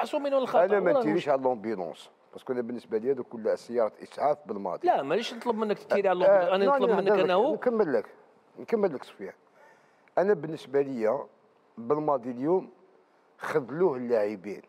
معصومين من الخطأ أنا ما ولا على لومبيلونس باسكو أنا بالنسبة لي هذوك كلها سياره إسعاف بالماضي. لا مانيش نطلب منك تتيري على آه، أنا نطلب منك أنا هو نكمل لك نكمل لك سفيان أنا بالنسبة لي بالماضي اليوم خذلوه اللاعبين.